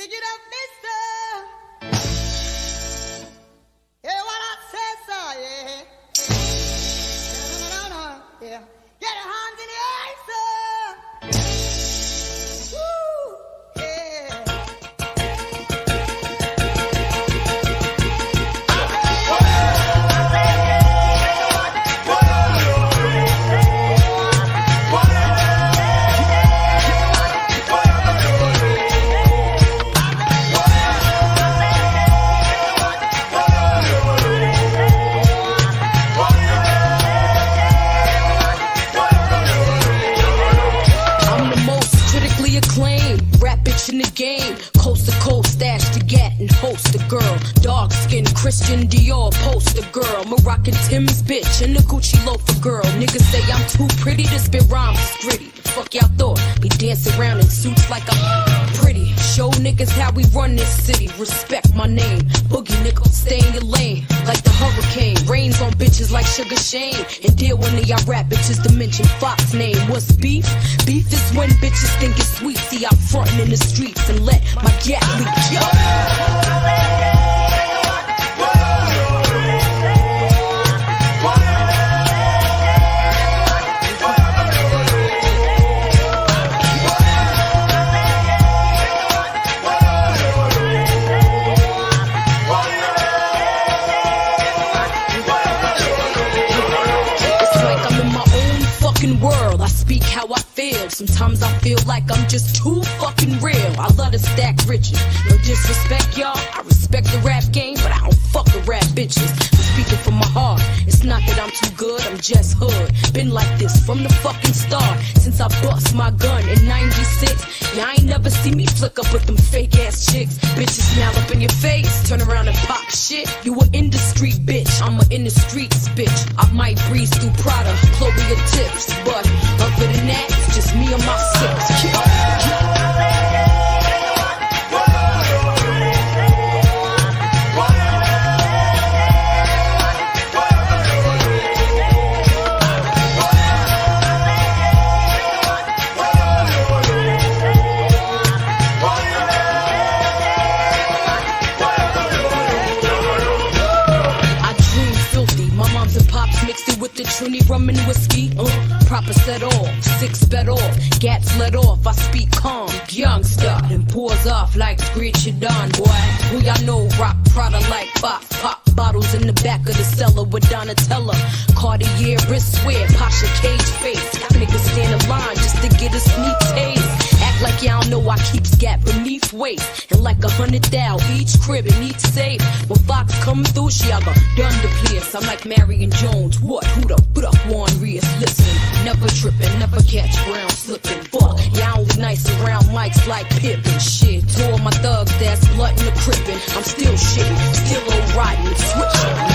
Dig it up, a girl. Dark skin, Christian Dior, poster girl. Moroccan Tim's bitch and the Gucci loafer girl. Niggas say I'm too pretty to spit rhymes, gritty. Fuck y'all thought? Be dancing around in suits like I'm pretty. Show niggas how we run this city. Respect my name. Boogie nickel, stay in your lane. Like the hurricane. Rains on bitches like Sugar Shane. And deal one of y'all rap bitches to mention Fox name. What's beef? Beef is when bitches think it's sweet. See, I'm frontin' in the streets and let my gat leak. Yo. Fucking world. I speak how I feel. Sometimes I feel like I'm just too fucking real. I love to stack riches. No disrespect, y'all. I respect the rap game, but I don't fuck the rap bitches. Not that I'm too good, I'm just hood. Been like this from the fucking start. Since I bust my gun in 96. Y'all ain't never see me flick up with them fake ass chicks. Bitches now up in your face. Turn around and pop shit. You a industry bitch. I'm a in the streets bitch. I might breeze through Prada, Chloe tips. But other than that, it's just me and my six. Mixed it with the Trini rum and whiskey. Uh, proper set off, six bet off, gats let off. I speak calm, youngster, and pours off like Screech Don, boy. Who y'all know rock Prada like box, pop bottles in the back of the cellar with Donatella. Cartier wristwear, Pasha cage face. Niggas stand in line just to get a sneak taste. Like y'all know I keep scat beneath waist. And like a hundred thou each crib and each safe. When Fox come through, she have a done to place. I'm like Marion Jones. What? Who the? Put up Juan Rios. Listen, never tripping, never catch ground slipping. Fuck, y'all only nice around mics like Pippen. Shit, two of my thugs that's blood in the crippin'. I'm still shitting, still old riding, switching.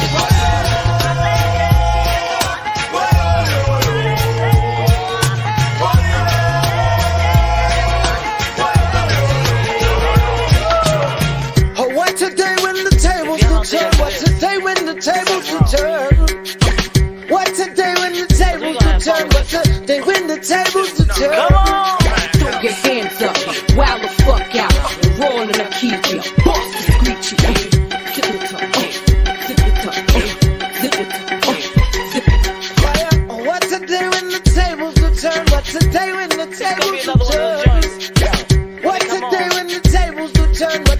table to turn? What a when the table could turn? What to do when the table could turn? Throw your hands up, wild the fuck out. Roll in a key, boss is when the tables turn? What's a when the turn? When the tables do turn?